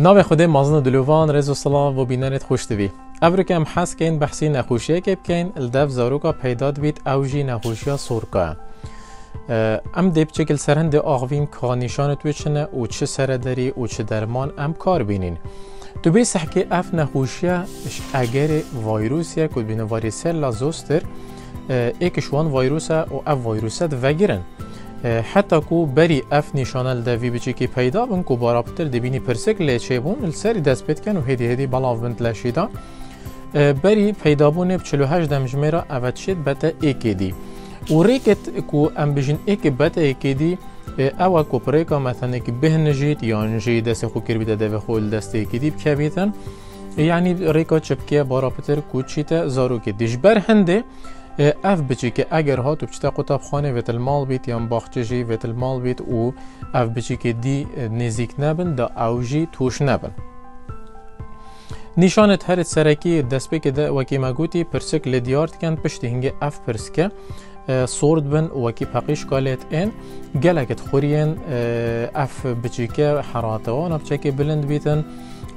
ناو خود مازن دلوان رز و سلام و بینرت خوش دوی ابرو ام حس کن بحثی نخوشیه که بکن الدف زاروکا پیداد بید او جی نخوشیا سورکا ام دیب چکل سرهند آغویم که نشان توی چنه و چه سرداری و چه درمان ام کار بینین تو بی سحکی اف نخوشیا اگر ویروسیا کد بین واریسل زوستر ایکشوان ویروسا و اف ویروسات وگیرن حتی کو بری اف نشانه دوی بچی که پیدا بن کو بارابتر دبینی پرسک لیچه بون السری دست بید کن و هدی هدی بلاو بند لشیدا. بری پیدا بونه ب 48 دمجمه اوت شد بتا ایکی دی. و ریکت کو ام بجین ایکی بتا ایکی دی أو کو پریکا مثلا که به نجید یا نجی دست خو کر بیده دوی خو دست ایکی دی بکویتن یعنی ریکا چپکیه بارابتر کو چیتا زارو که دیش بر هنده. اف بچی که اگر هاتو بچتا قطب خانه ویت المال بیت یا باخچجی ویت المال بیت و اف بچی که دی نزیک نبن دا اوجی توش نبن. نشانت هر سرکی دست که ده وکی مگوتی پرسک لدیارت کن پشت هنگه اف پرسکه. سورد بن وکی پقیش کالت این گلکت خورین اف بچیکه حراته و نبچه بلند بیتن.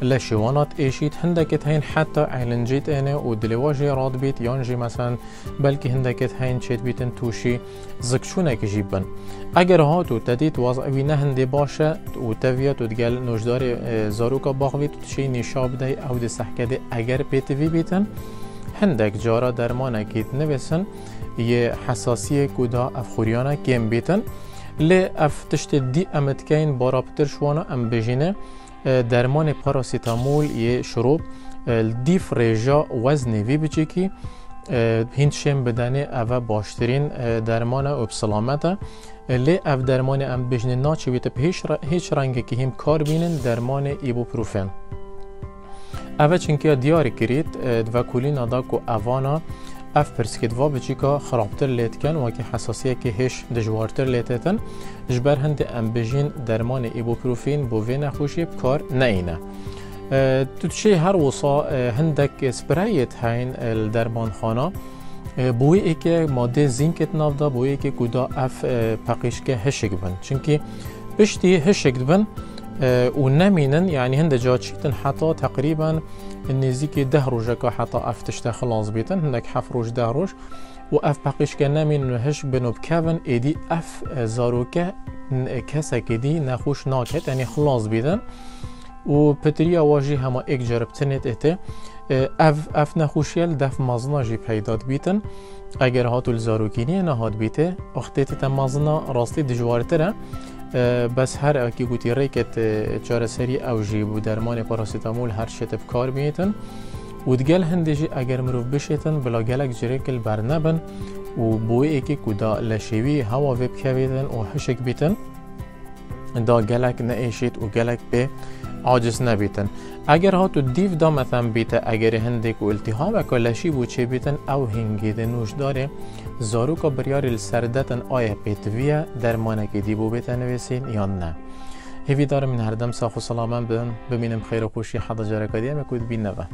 لشوانات ايشيت هندكت هين حتى علنجيت أنا ودلواجي راد بيت يانجي مثلا بلكي هندكت هين شيت بيتن توشي زكشونك جيبن اگر هاتو تديت وضعي نهندي باشا وتفيت وتقال نوجداري زاروكا باغويت وتشي نشاب داي أو دي سحكة اگر بيتوي بيتن هندك جارا درمانكيت نوسن یه حساسیه کدا افخوریانا کم بیتن. لی اف تشت دی امت کین بارابتر شوانا ام بجینه. درمان پاراسیتامول یه شروب دیف ریجا وزن وی بچی کی. هند شم بدنه او باشترین درمان او سلامته. لی اف درمان ام بجنه بیت به هیچ رنگ که هم کار بینن درمان ایبوپروفن. اوه چنکه دیاری کرید و کولین ادا کو اوانا اف پرسکت و بچیکا خرابتر لیت کن و که حساسیه که هش دجوارتر لیتتن جبر هند ام بجین درمان ایبوپروفین بو وی نخوشی بکار نه تو تشي هر وصا هندك سبرايت هين الدرمان خانه بوی ای که ماده زینکت ناف دا بوی ای که کدا اف که هشک بن چونکی بشتی هشک بن و نمینن يعني هند جاتشيتن حتى تقريبا نزيك ده روجك حتى أف تشتا خلاص بيتن هندك حف روج ده روج و اف بقيش كان نمين هش بنو بكافن إيدي أف زاروكا كسا كدي نخوش ناكت يعني خلاص بيتن و پتریا واجی هما ایک جرب تنت اته أف أف نخوشیل دف مازنا جی پیداد بیتن اگر هاتو الزاروکینی نهاد بیته اختیت تا مازنا راستی دجوارتره بس هر اکی گوتی ریکت چاره سری أو جی بو درمان پاراسیتامول هر شت بکار بیتن. و دگل هندجی اگر مروف بشیتن بلا گلک جریکل برنبن و بوی اکی کدا لشوی هوا ویب کویدن و هشک بیتن. دا گلک نئیشید و گلک به عاجز نبیتن. اگر هاتو دیو دا مثلا بیته اگر هندک و التهاب کلشی بو چه بیتن او هنگید نوش داره. زارو که بریار السردتن آیا پیتویه درمانه که دیبو بیتن نویسین یا نه. هیوی دارم من هر دم ساخ و سلامن بین ببینم خیر و خوشی حدا جرکادیه مکود بین نوه